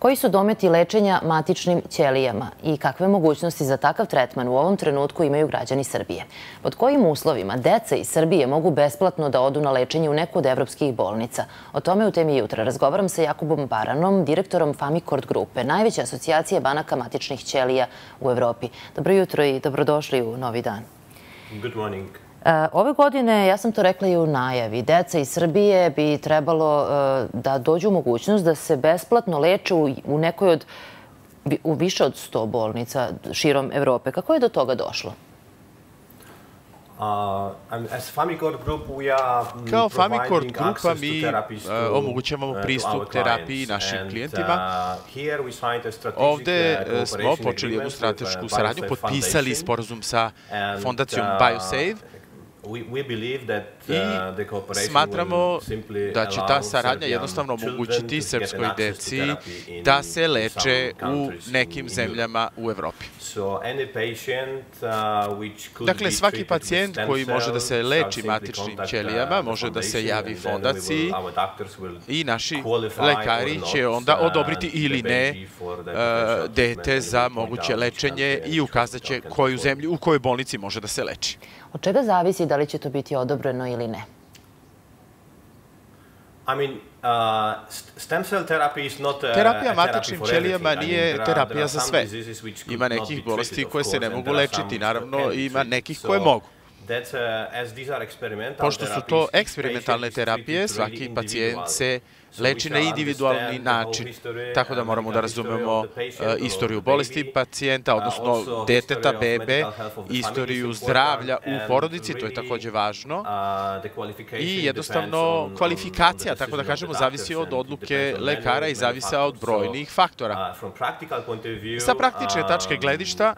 Koji su dometi lečenja matičnim ćelijama i kakve mogućnosti za takav tretman u ovom trenutku imaju građani Srbije? Pod kojim uslovima deca iz Srbije mogu besplatno da odu na lečenje u neku od evropskih bolnica? O tome u temi jutra razgovaram sa Jakubom Baranom, direktorom Famikord grupe, najveće asocijacije banaka matičnih ćelija u Evropi. Dobro jutro i dobrodošli u Novi dan. Good morning. E, ove godine, ja sam to rekla i u najavi, deca iz Srbije bi trebalo e, da dođu u mogućnost da se besplatno leče u nekoj od, u više od 100 bolnica širom Evrope. Kako je do toga došlo? Uh, as Famicor Group, we are mm, Kao Famicor grupa mi uh, omogućavamo uh, pristup terapiji našim klijentima. Ovde smo počeli jednu stratešku saradnju, potpisali sporazum sa fondacijom BioSave, Uh, I smatramo da će ta saradnja jednostavno omogućiti srpskoj deci da se leče u nekim zemljama u Evropi. Uh, dakle, svaki pacijent koji može da se leči matičnim ćelijama može da se javi fondaciji i naši lekari će onda odobriti ili ne uh, dete za moguće lečenje i ukazat će koju zemlju, u kojoj bolnici može da se leči. Od čega zavisi da li će to biti odobreno ili ne? I mean, uh, stem cell therapy is not uh, terapija matičnim ćelijama nije terapija za sve. Ima nekih bolesti koje se ne mogu lečiti, naravno ima nekih koje mogu. Uh, Pošto su to eksperimentalne terapije, svaki pacijent se leči na individualni način. Tako da moramo da razumemo e, istoriju bolesti pacijenta, odnosno deteta, bebe, istoriju zdravlja u porodici, to je takođe važno. I jednostavno kvalifikacija, tako da kažemo, zavisi od odluke lekara i zavise od brojnih faktora. Sa praktične tačke gledišta,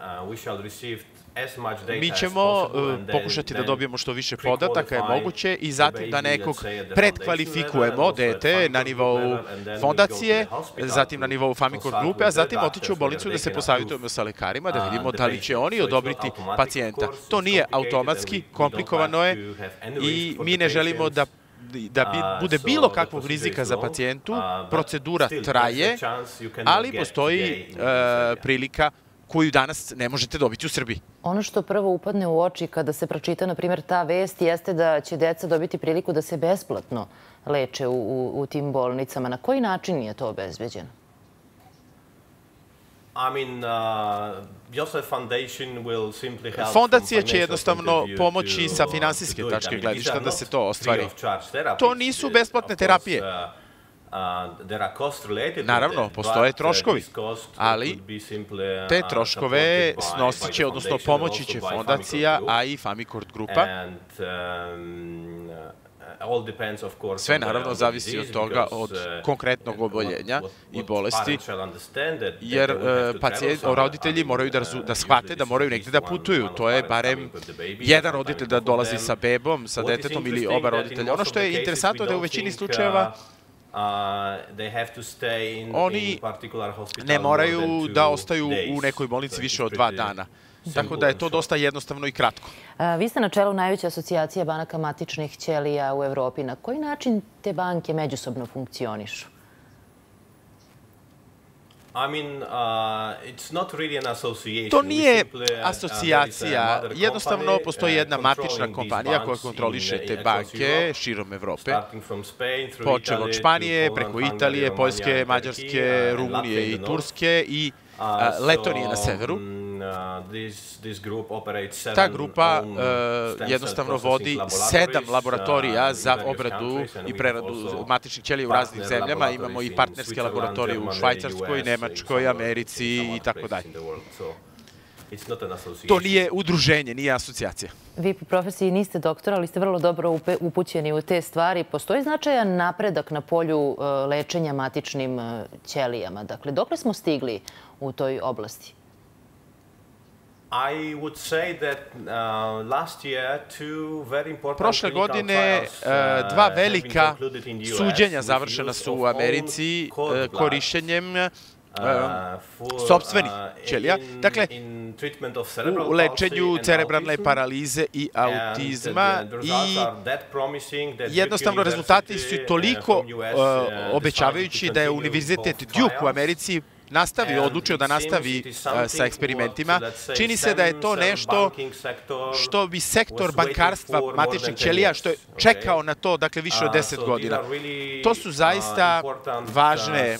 Mi ćemo uh, pokušati da dobijemo što više podataka je moguće i zatim da nekog predkvalifikujemo, dete, na nivou fondacije, zatim na nivou Famicor grupe, a zatim otići u bolnicu da se posavitujemo sa lekarima, da vidimo da li će oni odobriti pacijenta. To nije automatski, komplikovano je i mi ne želimo da da bi, bude bilo kakvog rizika za pacijentu, procedura traje, ali postoji uh, prilika koju danas ne možete dobiti u Srbiji. Ono što prvo upadne u oči kada se pročita, na primjer, ta vest jeste da će deca dobiti priliku da se besplatno leče u, u, u tim bolnicama. Na koji način je to obezbeđeno? Uh, Fondacija će jednostavno pomoći sa finansijske tačke gledišta da se to ostvari. To nisu besplatne terapije. Naravno, postoje uh, troškovi, ali te uh, troškove snosit će, odnosno pomoći će fondacija, a i Famicort grupa. Um, uh, Sve naravno zavisi od toga, od konkretnog oboljenja i bolesti, jer pacijent, roditelji moraju da, da shvate da moraju negde da putuju. To je barem jedan roditelj da dolazi sa bebom, sa detetom ili oba roditelja. Ono što je interesantno da u većini slučajeva oni ne moraju da ostaju u nekoj bolnici više od dva dana. Tako da je to dosta jednostavno i kratko. Vi ste na čelu najveće asocijacije banaka matičnih ćelija u Evropi. Na koji način te banke međusobno funkcionišu? To nije asocijacija. Jednostavno postoji jedna matična kompanija koja kontroliše te banke širom Evrope. Počeo od Španije, preko Italije, Poljske, Mađarske, Rumunije i Turske i Letonije na severu. Ta grupa uh, jednostavno vodi sedam laboratorija uh, za obradu i preradu matičnih ćelija u raznim zemljama. Imamo i partnerske laboratorije u Švajcarskoj, Nemačkoj, Americi i tako dalje. To nije udruženje, nije asocijacija. Vi po profesiji niste doktor, ali ste vrlo dobro upućeni u te stvari. Postoji značajan napredak na polju uh, lečenja matičnim ćelijama. Dakle, dokle smo stigli u toj oblasti? Uh, Prošle godine uh, dva velika suđenja završena su u Americi uh, korišćenjem sobstveni ćelija. Dakle, u lečenju cerebralne paralize i autizma i jednostavno rezultati su toliko obećavajući da je Univerzitet Duke u Americi nastavi, odlučio da nastavi sa eksperimentima. Čini se da je to nešto što bi sektor bankarstva matičnih ćelija, što je čekao na to, dakle, više od 10 godina. To su zaista važne,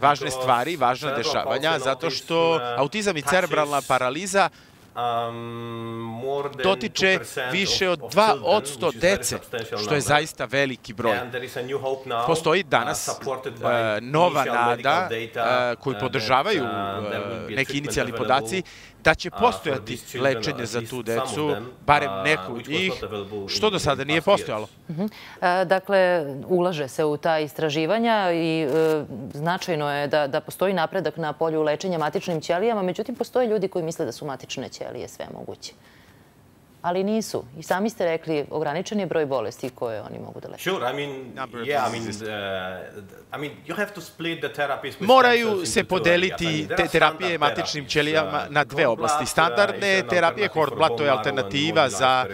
važne stvari, važna dešavanja, zato što autizam i cerebralna paraliza dotiče više od 2 od 100 dece, što je zaista veliki broj. Postoji danas uh, nova nada uh, koju uh, podržavaju neki inicijalni podaci da će postojati lečenje za tu decu, barem neku od njih, što do sada nije postojalo. Mhm. Dakle, ulaže se u ta istraživanja i značajno je da, da postoji napredak na polju lečenja matičnim ćelijama, međutim, postoje ljudi koji misle da su matične ćelije sve moguće ali nisu. I sami ste rekli, ograničen je broj bolesti koje oni mogu da leče. Sure, I mean, yeah, I mean, uh, I mean, you have to split the therapies with Moraju se podeliti te terapije matičnim ćelijama uh, na dve oblasti. Uh, Standardne terapije, cord blood, to je alternativa za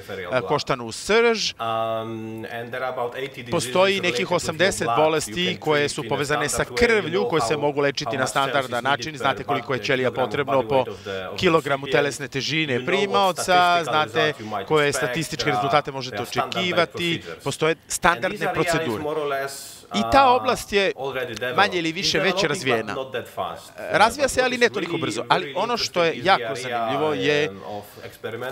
koštanu srž. Um, Postoji nekih 80 bolesti koje su povezane sa krvlju, koje se mogu lečiti na standardan način. Znate koliko je ćelija potrebno po kilogramu telesne težine primaoca, znate koje statističke rezultate možete očekivati, postoje standardne procedure. I ta oblast je manje ili više već razvijena. Razvija se, ali ne toliko brzo. Ali ono što je jako zanimljivo je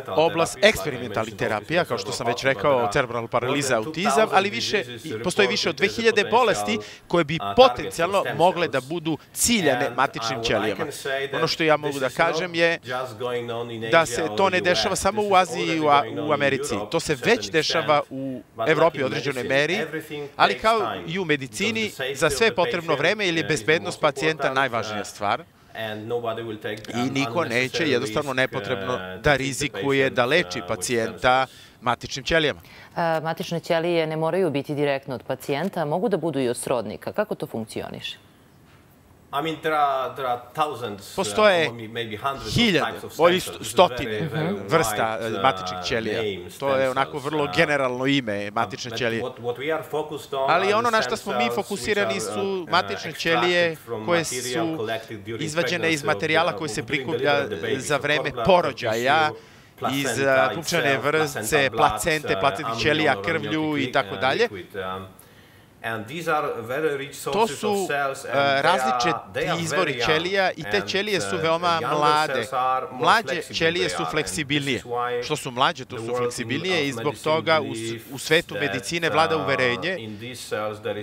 oblast eksperimentalnih terapija, kao što sam već rekao, cerebralna paraliza, autizam, ali više, postoji više od 2000 bolesti koje bi potencijalno mogle da budu ciljane matičnim ćelijama. Ono što ja mogu da kažem je da se to ne dešava samo u Aziji i u Americi. To se već dešava u Evropi u određenoj meri, ali kao i u medicini za sve potrebno vreme ili je bezbednost pacijenta najvažnija stvar. I niko neće jednostavno nepotrebno uh, da rizikuje da leči uh, pacijenta matičnim ćelijama. Matične ćelije ne moraju biti direktno od pacijenta, mogu da budu i od srodnika. Kako to funkcioniše? Postoje hiljade, bolji stotine vrsta uh, matičnih ćelija. To je onako vrlo uh, generalno ime matične ćelije. Ali ono na što smo mi fokusirani su uh, matične ćelije koje su izvađene iz materijala koji se prikuplja za vreme porođaja, iz pupčane vrste, placente, placentnih ćelija, krvlju i tako dalje. To su uh, različiti izvori ćelija i te ćelije su veoma mlade. Mlađe ćelije su fleksibilnije. Što su mlađe, to su fleksibilnije i zbog toga u, svetu medicine vlada uh, uverenje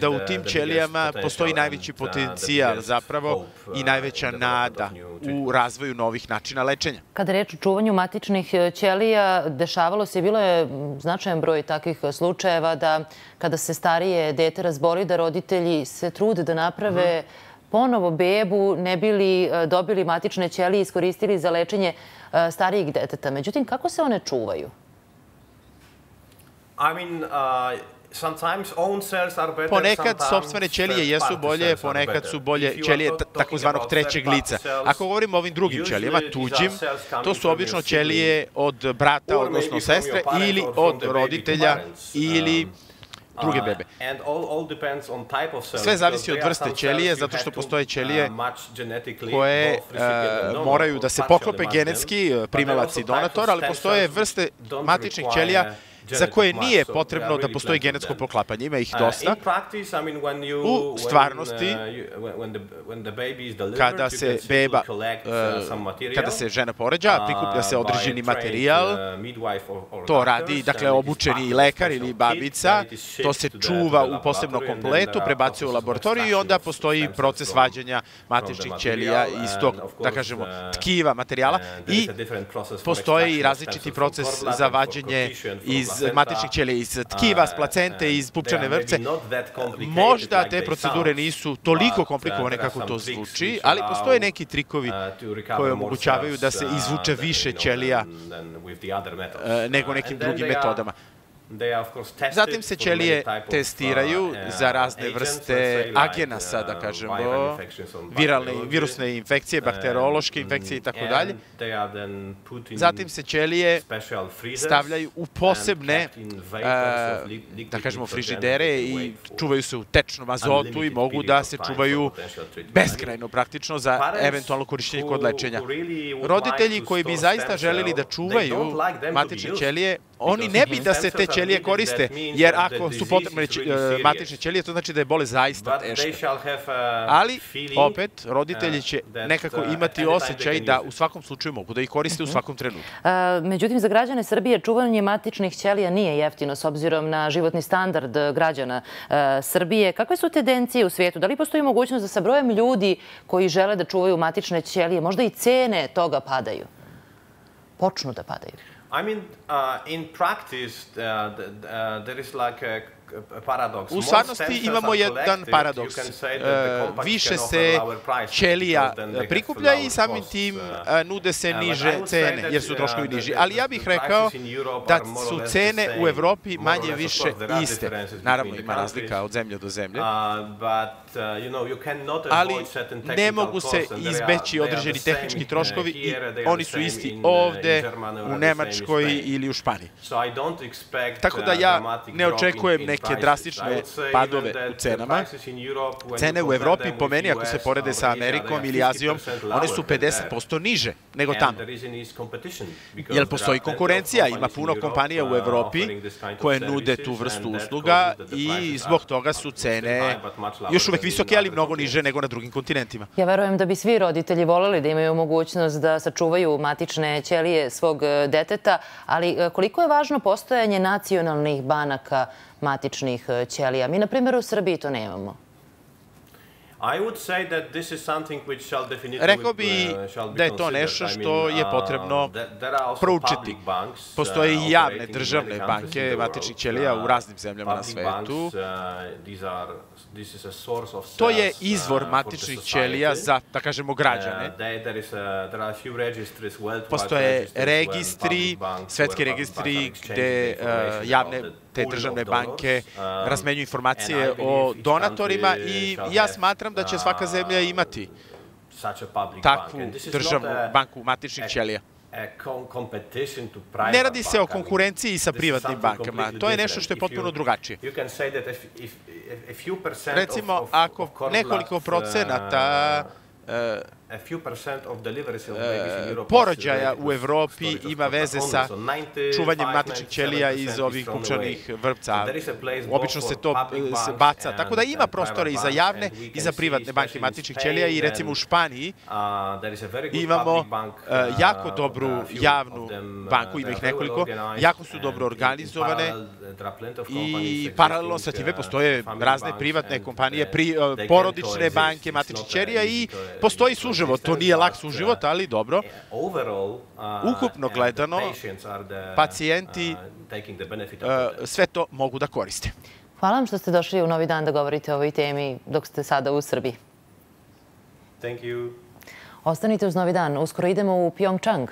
da u tim ćelijama postoji najveći potencijal zapravo i najveća uh, nada u razvoju novih načina lečenja. Kada reč o čuvanju matičnih ćelija, dešavalo se, bilo je značajan broj takvih slučajeva da kada se starije dete razboli, da roditelji se trude da naprave ponovo bebu, ne bili e, dobili matične ćelije i iskoristili za lečenje e, starijih deteta. Međutim, kako se one čuvaju? I mean, uh, Ponekad sobstvene ćelije jesu bolje, ponekad su bolje ćelije takozvanog trećeg lica. Ako govorimo o ovim drugim ćelijama, tuđim, to su obično ćelije od brata, odnosno sestre, ili od roditelja, ili um, druge bebe. Sve zavisi od vrste ćelije, zato što postoje ćelije koje moraju da se poklope genetski, primalac i donator, ali postoje vrste matičnih ćelija za koje nije potrebno da postoji genetsko poklapanje. Ima ih uh, dosta. U stvarnosti, uh, kada se beba, uh, kada se žena poređa, prikuplja se određeni materijal, to radi, dakle, obučeni lekar ili babica, to se čuva u posebnom kompletu, prebacuje u laboratoriju i onda postoji proces vađanja matičnih ćelija iz tog, da kažemo, tkiva materijala i postoje i različiti proces za vađenje iz matičnih ćelija, iz tkiva, s placente, iz pupčane vrpce. Možda te procedure nisu toliko komplikovane kako to zvuči, ali postoje neki trikovi koji omogućavaju da se izvuče više ćelija nego nekim drugim metodama. Zatim se ćelije testiraju za razne vrste agenasa, da kažemo, viralne, virusne infekcije, bakteriološke infekcije i tako dalje. Zatim se ćelije stavljaju u posebne, da kažemo, frižidere i čuvaju se u tečnom azotu i mogu da se čuvaju beskrajno praktično za eventualno korišćenje kod lečenja. Roditelji koji bi zaista želeli da čuvaju matične ćelije, oni ne bi da se te ćelije koriste, jer ako su potrebne matične ćelije, to znači da je bole zaista teška. Ali, opet, roditelji će nekako imati osjećaj da u svakom slučaju mogu da ih koriste u mhm. svakom trenutku. Međutim, za građane Srbije čuvanje matičnih ćelija nije jeftino s obzirom na životni standard građana Srbije. Kakve su tendencije u svijetu? Da li postoji mogućnost da sa brojem ljudi koji žele da čuvaju matične ćelije, možda i cene toga padaju? Počnu da padaju? I mean, uh, in practice, uh, uh, there is like a U stvarnosti imamo jedan paradoks. Više se ćelija prikuplja i samim tim uh, nude se niže cene, jer su troškovi niži. Ali ja bih rekao da su cene u Evropi manje više iste. Naravno, ima razlika od zemlje do zemlje. Uh, Ali ne mogu se izbeći određeni tehnički troškovi i oni su isti ovde, u Nemačkoj ili u Španiji. Tako da ja ne očekujem neke neke drastične padove u cenama. Cene u Evropi, po meni, ako se porede sa Amerikom ili Azijom, one su 50% niže nego tamo. Jer postoji konkurencija, ima puno kompanija u Evropi koje nude tu vrstu usluga i zbog toga su cene još uvek visoke, ali mnogo niže nego na drugim kontinentima. Ja verujem da bi svi roditelji voleli da imaju mogućnost da sačuvaju matične ćelije svog e, deteta, ali e, koliko je važno postojanje nacionalnih banaka matičnih e, ćelija. Mi, na primjer, u Srbiji to nemamo. Rekao bi uh, da je to nešto što je uh, potrebno proučiti. Postoje i uh, javne državne banke matičnih ćelija u raznim zemljama na svetu. To je izvor matičnih ćelija za, da kažemo, građane. Postoje registri, svetski registri gde javne te državne banke razmenjuju informacije o donatorima i ja smatram da će svaka zemlja imati takvu državnu banku matičnih ćelija. Ne radi se o konkurenciji sa privatnim bankama. To je nešto što je potpuno drugačije. Recimo, ako nekoliko procenata E, porođaja u Evropi ima veze sa čuvanjem matičnih ćelija iz ovih pupčanih vrpca. Obično se to e, baca. Tako da ima prostora i za javne i za privatne banke matičnih ćelija i recimo u Španiji uh, imamo e, jako dobru javnu uh, banku, ima ih nekoliko, jako su dobro organizovane i paralelno sa time postoje razne privatne kompanije, porodične banke matičnih ćelija i postoji suž suživot. To nije lak suživot, ali dobro. Ukupno gledano, pacijenti sve to mogu da koriste. Hvala vam što ste došli u Novi dan da govorite o ovoj temi dok ste sada u Srbiji. Thank you. Ostanite uz Novi dan. Uskoro idemo u Pyeongchang.